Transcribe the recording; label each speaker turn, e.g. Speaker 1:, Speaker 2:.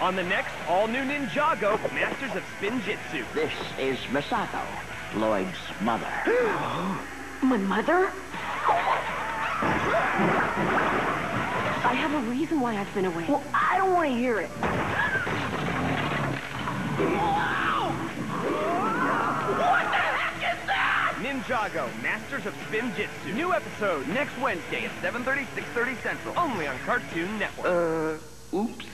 Speaker 1: On the next all-new Ninjago, Masters of Spinjitzu.
Speaker 2: This is Misako, Lloyd's mother.
Speaker 3: My mother? I have a reason why I've been away.
Speaker 2: Well, I don't want to hear it.
Speaker 1: Ninjago, Masters of Spinjitzu. New episode next Wednesday at 7.30, 6.30 Central. Only on Cartoon Network.
Speaker 2: Uh, oops.